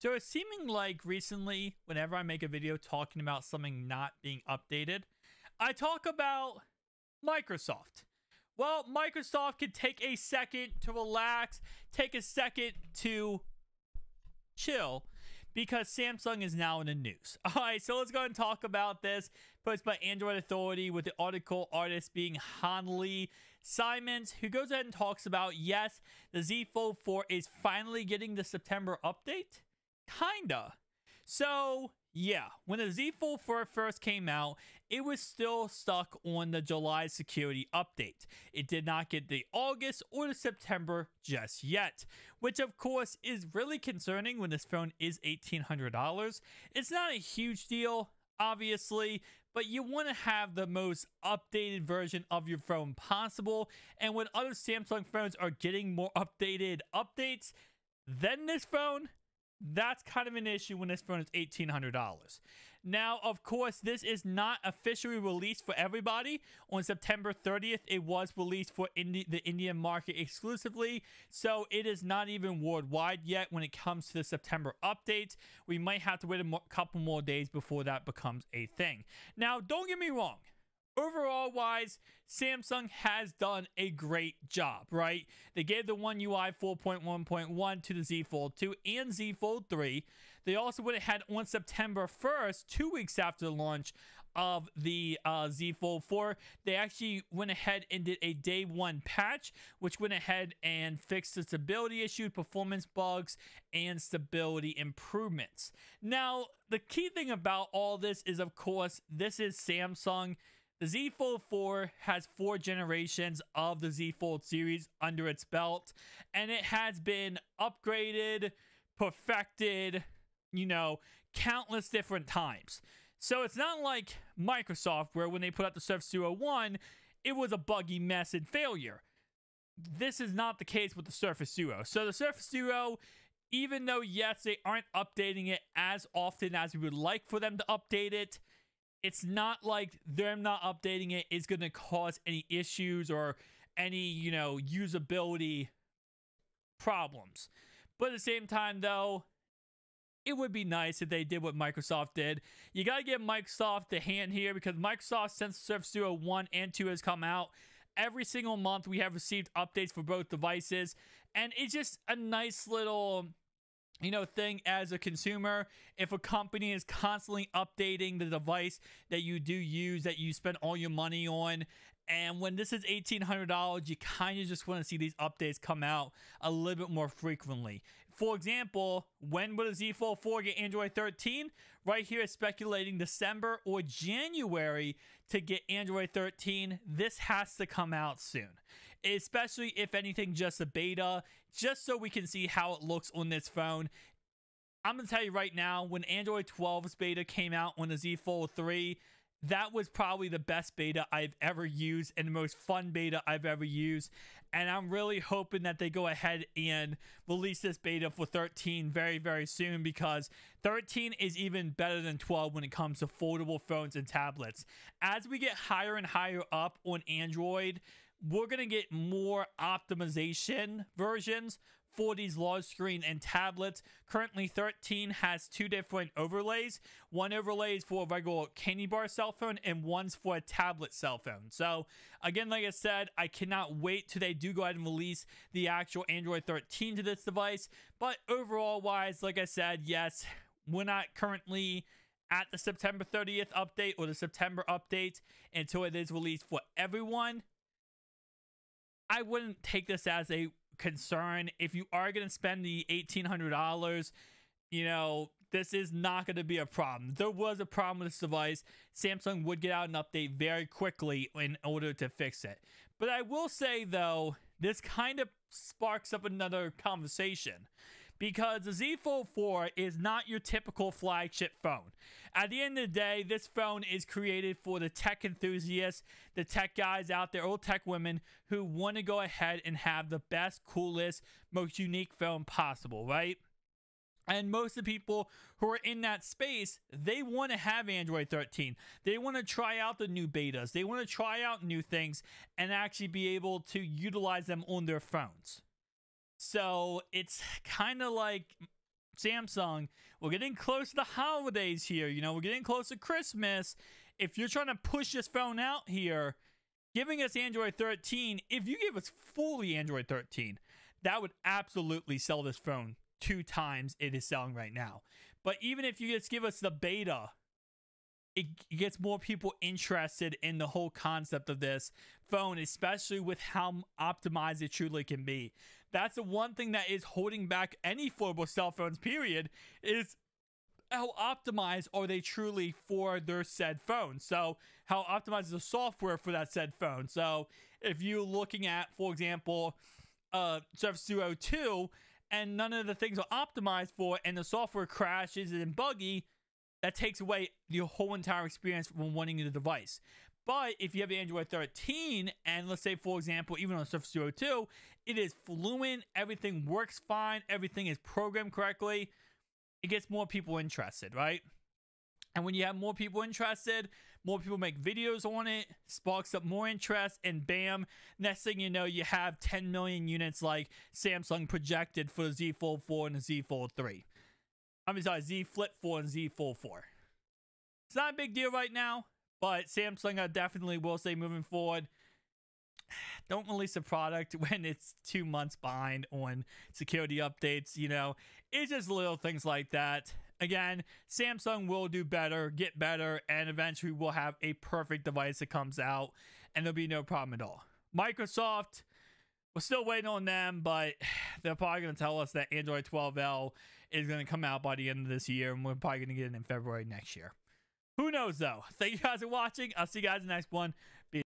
So it's seeming like recently, whenever I make a video talking about something not being updated, I talk about Microsoft. Well, Microsoft could take a second to relax, take a second to chill, because Samsung is now in the news. All right, so let's go and talk about this. Posted by Android Authority, with the article artist being Hadlee Simons, who goes ahead and talks about yes, the Z Fold 4 is finally getting the September update. Kinda. So, yeah, when the Z Fold 4 first came out, it was still stuck on the July security update. It did not get the August or the September just yet, which of course is really concerning when this phone is $1,800. It's not a huge deal, obviously, but you want to have the most updated version of your phone possible. And when other Samsung phones are getting more updated updates than this phone, that's kind of an issue when this phone is $1,800. Now, of course, this is not officially released for everybody. On September 30th, it was released for Indi- the Indian market exclusively, so it is not even worldwide yet when it comes to the September update. We might have to wait a mo- couple more days before that becomes a thing. Now, don't get me wrong overall wise, Samsung has done a great job, right? They gave the One UI 4.1.1 to the Z Fold 2 and Z Fold 3. They also went ahead on September 1st, two weeks after the launch of the uh, Z Fold 4. They actually went ahead and did a day one patch, which went ahead and fixed the stability issues, performance bugs, and stability improvements. Now, the key thing about all this is, of course, this is Samsung. The Z Fold 4 has four generations of the Z Fold series under its belt, and it has been upgraded, perfected, you know, countless different times. So it's not like Microsoft, where when they put out the Surface Duo 1, it was a buggy mess and failure. This is not the case with the Surface Duo. So the Surface Duo, even though, yes, they aren't updating it as often as we would like for them to update it, it's not like them not updating it is going to cause any issues or any, you know, usability problems. But at the same time, though, it would be nice if they did what Microsoft did. You got to give Microsoft the hand here because Microsoft, since Surface Duo 1 and 2 has come out, every single month we have received updates for both devices. And it's just a nice little you know thing as a consumer if a company is constantly updating the device that you do use that you spend all your money on and when this is $1800 you kind of just want to see these updates come out a little bit more frequently. For example when will the z fold 4 get android 13 right here is speculating december or january to get android 13 this has to come out soon especially if anything just a beta just so we can see how it looks on this phone. I'm going to tell you right now, when Android 12's beta came out on the Z Fold 3, that was probably the best beta I've ever used and the most fun beta I've ever used. And I'm really hoping that they go ahead and release this beta for 13 very, very soon because 13 is even better than 12 when it comes to foldable phones and tablets. As we get higher and higher up on Android, we're going to get more optimization versions for these large screen and tablets. Currently, 13 has two different overlays. One overlay is for a regular candy bar cell phone, and one's for a tablet cell phone. So, again, like I said, I cannot wait till they do go ahead and release the actual Android 13 to this device. But overall, wise, like I said, yes, we're not currently at the September 30th update or the September update until it is released for everyone. I wouldn't take this as a concern. If you are going to spend the $1,800, you know, this is not going to be a problem. There was a problem with this device. Samsung would get out an update very quickly in order to fix it. But I will say, though, this kind of sparks up another conversation because the Z Fold 4 is not your typical flagship phone. At the end of the day, this phone is created for the tech enthusiasts, the tech guys out there, or tech women who want to go ahead and have the best, coolest, most unique phone possible, right? And most of the people who are in that space, they want to have Android 13. They want to try out the new betas. They want to try out new things and actually be able to utilize them on their phones. So it's kind of like Samsung, we're getting close to the holidays here. You know, we're getting close to Christmas. If you're trying to push this phone out here, giving us Android 13, if you give us fully Android 13, that would absolutely sell this phone two times it is selling right now. But even if you just give us the beta, it gets more people interested in the whole concept of this phone, especially with how optimized it truly can be. That's the one thing that is holding back any affordable cell phones, period, is how optimized are they truly for their said phone? So, how optimized is the software for that said phone? So, if you're looking at, for example, uh, Surface Duo 2, and none of the things are optimized for, and the software crashes and buggy, that takes away your whole entire experience when wanting the device. But if you have Android 13, and let's say, for example, even on Surface Duo 2, it is fluent, everything works fine, everything is programmed correctly, it gets more people interested, right? And when you have more people interested, more people make videos on it, sparks up more interest, and bam, next thing you know, you have 10 million units like Samsung projected for the Z Fold 4 and the Z Fold 3. I'm sorry, Z Flip 4 and Z Fold 4. It's not a big deal right now, but Samsung I definitely will say moving forward, don't release a product when it's two months behind on security updates. You know, it's just little things like that. Again, Samsung will do better, get better, and eventually we'll have a perfect device that comes out and there'll be no problem at all. Microsoft, we're still waiting on them, but they're probably going to tell us that Android 12L is going to come out by the end of this year, and we're probably going to get it in February next year. Who knows, though? Thank you guys for watching. I'll see you guys in the next one.